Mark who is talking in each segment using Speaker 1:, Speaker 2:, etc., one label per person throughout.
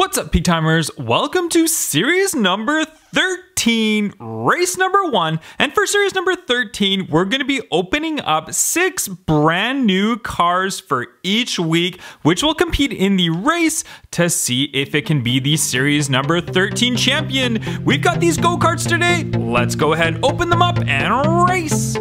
Speaker 1: What's up, Peak Timers? Welcome to series number 13, race number one. And for series number 13, we're going to be opening up six brand new cars for each week, which will compete in the race to see if it can be the series number 13 champion. We've got these go karts today. Let's go ahead, open them up, and race.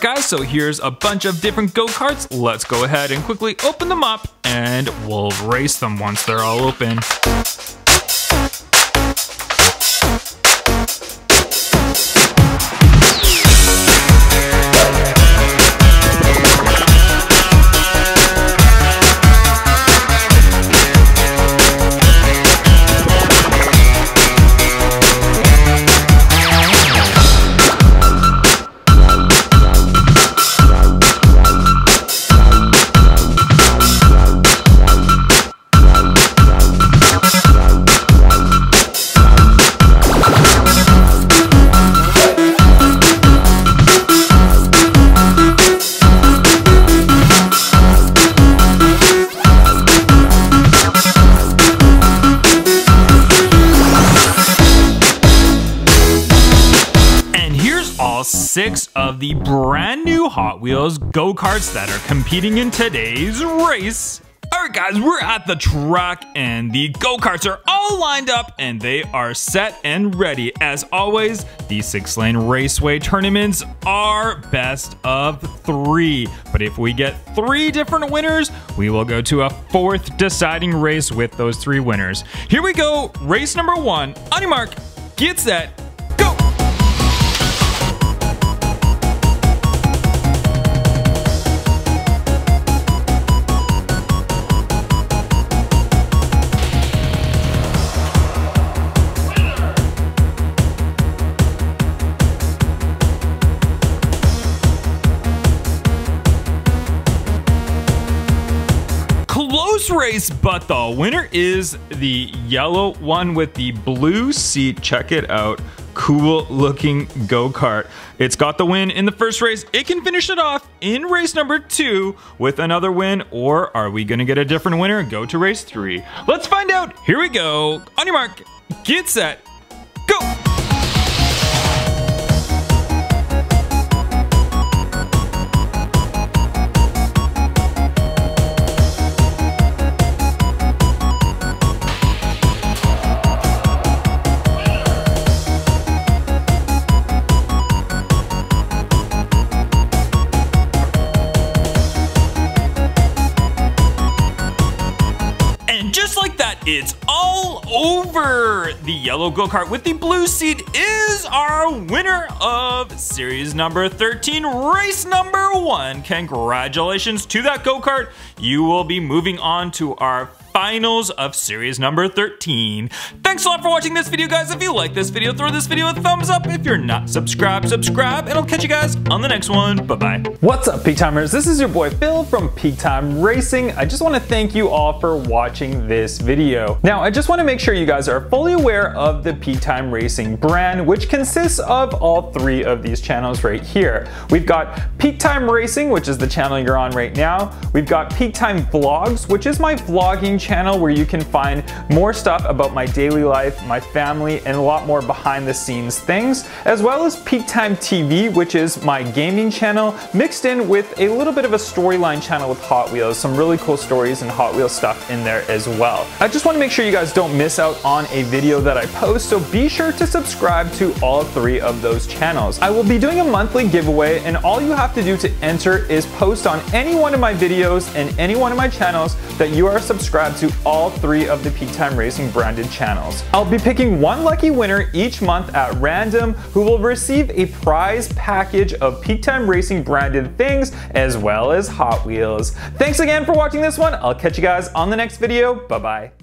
Speaker 1: Guys, so here's a bunch of different go-karts. Let's go ahead and quickly open them up and we'll race them once they're all open. All six of the brand new Hot Wheels go-karts that are competing in today's race. Alright guys, we're at the track and the go-karts are all lined up and they are set and ready. As always, the six-lane raceway tournaments are best of three. But if we get three different winners, we will go to a fourth deciding race with those three winners. Here we go, race number one. On your mark, get set, close race, but the winner is the yellow one with the blue seat. Check it out. Cool looking go kart. It's got the win in the first race. It can finish it off in race number two with another win, or are we gonna get a different winner and go to race three? Let's find out. Here we go. On your mark, get set, It's all over! The yellow go-kart with the blue seat is our winner of series number 13, race number one. Congratulations to that go-kart. You will be moving on to our finals of series number 13. Thanks a lot for watching this video, guys. If you like this video, throw this video a thumbs up. If you're not subscribed, subscribe, and I'll catch you guys on the next one. Bye-bye.
Speaker 2: What's up, Peak Timers? This is your boy Phil from Peak Time Racing. I just want to thank you all for watching this video. Now, I just want to make sure you guys are fully aware of the Peak Time Racing brand, which consists of all three of these channels right here. We've got Peak Time Racing, which is the channel you're on right now. We've got Peak Time Vlogs, which is my vlogging channel channel where you can find more stuff about my daily life, my family, and a lot more behind the scenes things, as well as Peak Time TV, which is my gaming channel, mixed in with a little bit of a storyline channel with Hot Wheels, some really cool stories and Hot Wheels stuff in there as well. I just want to make sure you guys don't miss out on a video that I post, so be sure to subscribe to all three of those channels. I will be doing a monthly giveaway, and all you have to do to enter is post on any one of my videos and any one of my channels that you are subscribed to all three of the Peak Time Racing branded channels. I'll be picking one lucky winner each month at random who will receive a prize package of Peak Time Racing branded things as well as Hot Wheels. Thanks again for watching this one. I'll catch you guys on the next video. Bye bye.